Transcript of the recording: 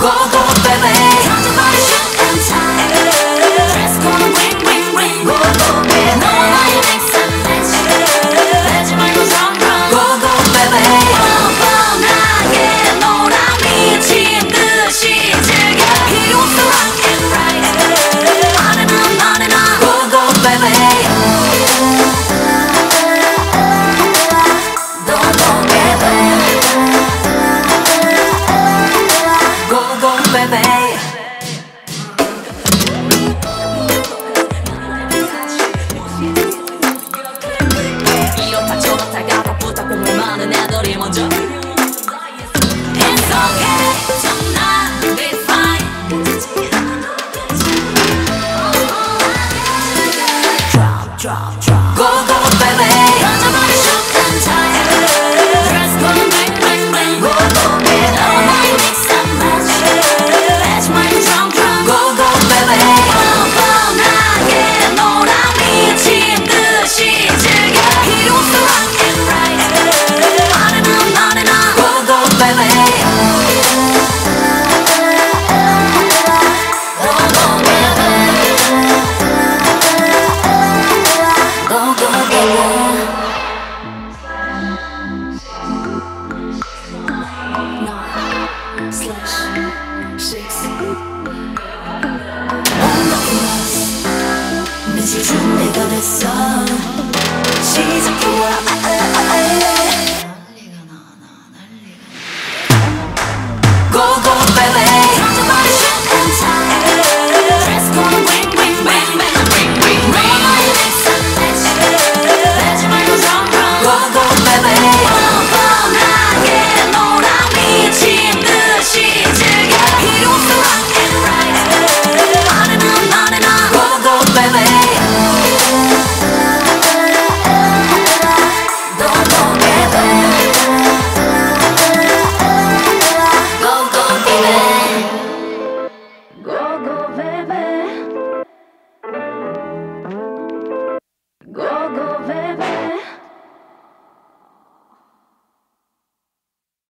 go, go, baby. It's okay Drop drop drop. 했어. 시작해